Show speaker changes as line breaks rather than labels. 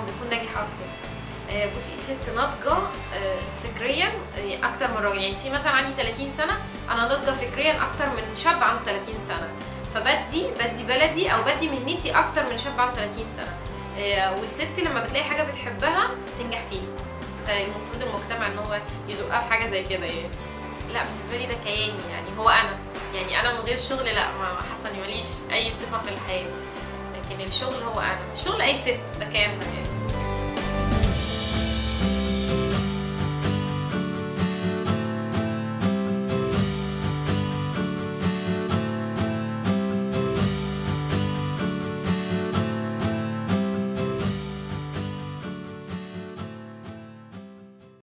طبعا بيكون ناجح أكتر. آه، بصي ست ناضجة آه، فكريا يعني أكتر من راجل. يعني سي مثلا عندي 30 سنة أنا ناضجة فكريا أكتر من شاب عنده 30 سنة. فبدي بدي بلدي أو بدي مهنتي أكتر من شاب عنده 30 سنة. آه، والست لما بتلاقي حاجة بتحبها بتنجح فيها. فالمفروض المجتمع إن هو يزقها في حاجة زي كده يعني. لا بالنسبة لي ده كياني يعني. هو أنا. يعني أنا من غير شغل لا ما حاسة إني ماليش أي صفة في الحياة. لكن الشغل هو أنا. الشغل أي ست ده كان